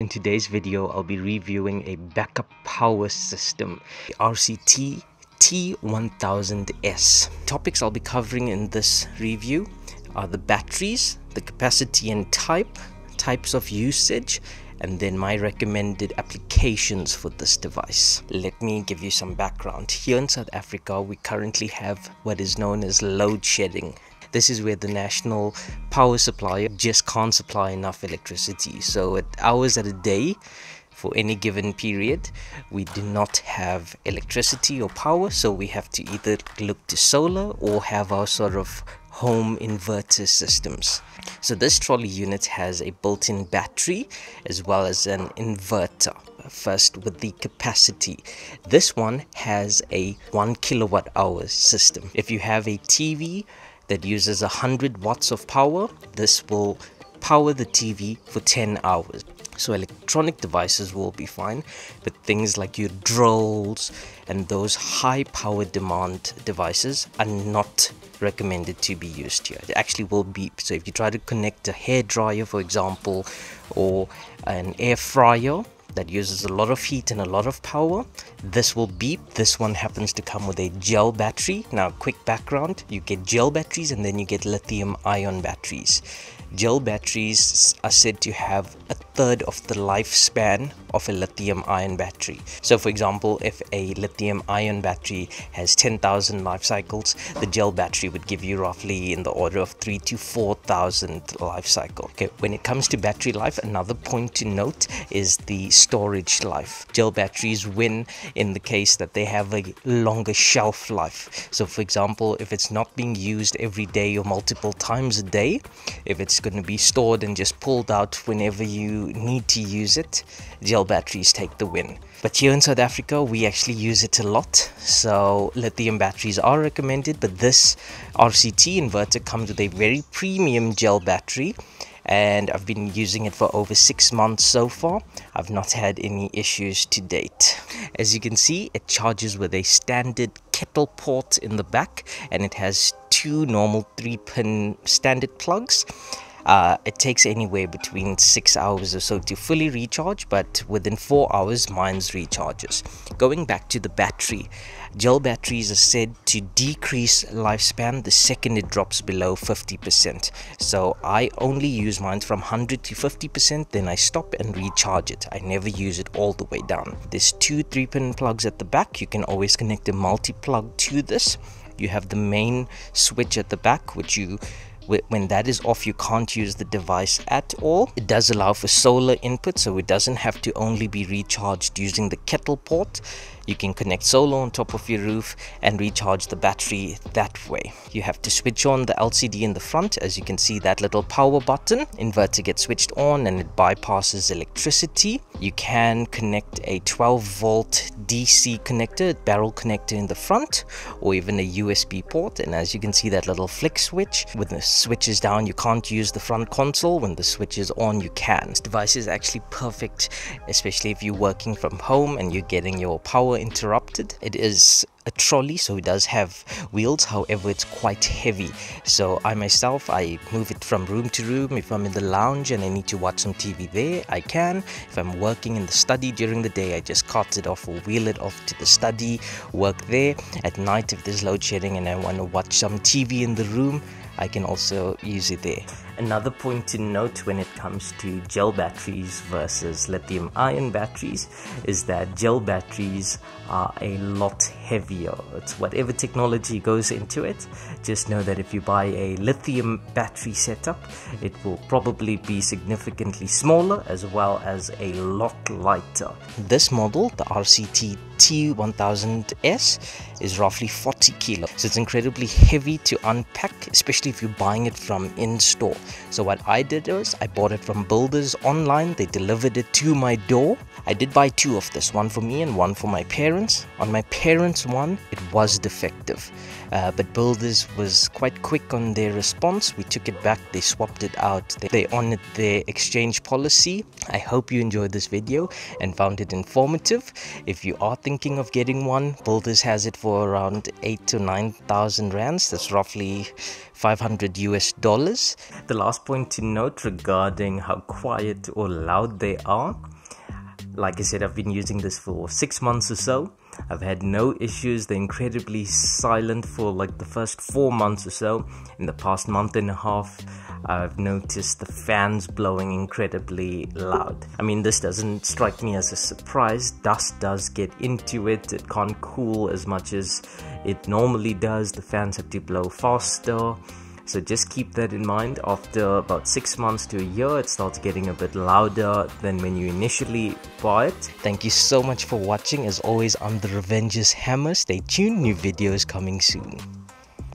In today's video, I'll be reviewing a backup power system, the RCT T1000S. Topics I'll be covering in this review are the batteries, the capacity and type, types of usage, and then my recommended applications for this device. Let me give you some background. Here in South Africa, we currently have what is known as load shedding. This is where the national power supplier just can't supply enough electricity. So at hours at a day, for any given period, we do not have electricity or power, so we have to either look to solar or have our sort of home inverter systems. So this trolley unit has a built-in battery as well as an inverter first with the capacity this one has a 1 kilowatt hour system if you have a tv that uses 100 watts of power. This will power the TV for 10 hours. So electronic devices will be fine, but things like your drills and those high power demand devices are not recommended to be used here. It actually will beep. So if you try to connect a hair dryer, for example, or an air fryer, that uses a lot of heat and a lot of power. This will beep. This one happens to come with a gel battery. Now quick background. You get gel batteries and then you get lithium ion batteries. Gel batteries are said to have a third of the lifespan of a lithium ion battery. So for example, if a lithium ion battery has 10,000 life cycles, the gel battery would give you roughly in the order of 3 to 4,000 life cycle. Okay, when it comes to battery life, another point to note is the storage life. Gel batteries win in the case that they have a longer shelf life. So for example, if it's not being used every day or multiple times a day, if it's going to be stored and just pulled out whenever you need to use it, gel batteries take the win. But here in South Africa, we actually use it a lot. So lithium batteries are recommended, but this RCT inverter comes with a very premium gel battery and I've been using it for over six months so far. I've not had any issues to date. As you can see, it charges with a standard kettle port in the back and it has two normal three pin standard plugs uh, it takes anywhere between six hours or so to fully recharge, but within four hours, mine's recharges. Going back to the battery, gel batteries are said to decrease lifespan the second it drops below 50%. So I only use mine from 100 to 50%, then I stop and recharge it. I never use it all the way down. There's two 3-pin plugs at the back. You can always connect a multi-plug to this. You have the main switch at the back, which you when that is off you can't use the device at all it does allow for solar input so it doesn't have to only be recharged using the kettle port you can connect solar on top of your roof and recharge the battery that way. You have to switch on the LCD in the front as you can see that little power button. Inverter gets switched on and it bypasses electricity. You can connect a 12 volt DC connector, barrel connector in the front or even a USB port and as you can see that little flick switch with the switch is down you can't use the front console. When the switch is on you can. This device is actually perfect especially if you're working from home and you're getting your power interrupted. It is a trolley so it does have wheels however it's quite heavy. So i myself i move it from room to room. If i'm in the lounge and i need to watch some tv there i can. If i'm working in the study during the day i just cart it off or wheel it off to the study work there. At night if there's load shedding and i want to watch some tv in the room I can also use it there. Another point to note when it comes to gel batteries versus lithium ion batteries is that gel batteries are a lot heavier. It's whatever technology goes into it. Just know that if you buy a lithium battery setup, it will probably be significantly smaller as well as a lot lighter. This model, the RCT T1000S, is roughly 40 kilo. So it's incredibly heavy to unpack, especially if you're buying it from in-store. So what I did was I bought it from builders online. They delivered it to my door. I did buy two of this, one for me and one for my parents. On my parents one, it was defective. uh, but builders was quite quick on their response we took it back they swapped it out they, they honored their exchange policy i hope you enjoyed this video and found it informative if you are thinking of getting one builders has it for around 8 to 9000 rands that's roughly 500 US dollars. The last point to note regarding how quiet or loud they are like I said, I've been using this for six months or so. I've had no issues. They're incredibly silent for like the first four months or so. In the past month and a half, I've noticed the fans blowing incredibly loud. I mean, this doesn't strike me as a surprise. Dust does get into it, it can't cool as much as it normally does. The fans have to blow faster so just keep that in mind. After about six months to a year, it starts getting a bit louder than when you initially buy it. Thank you so much for watching. As always, I'm the Revengers Hammer. Stay tuned, new videos coming soon.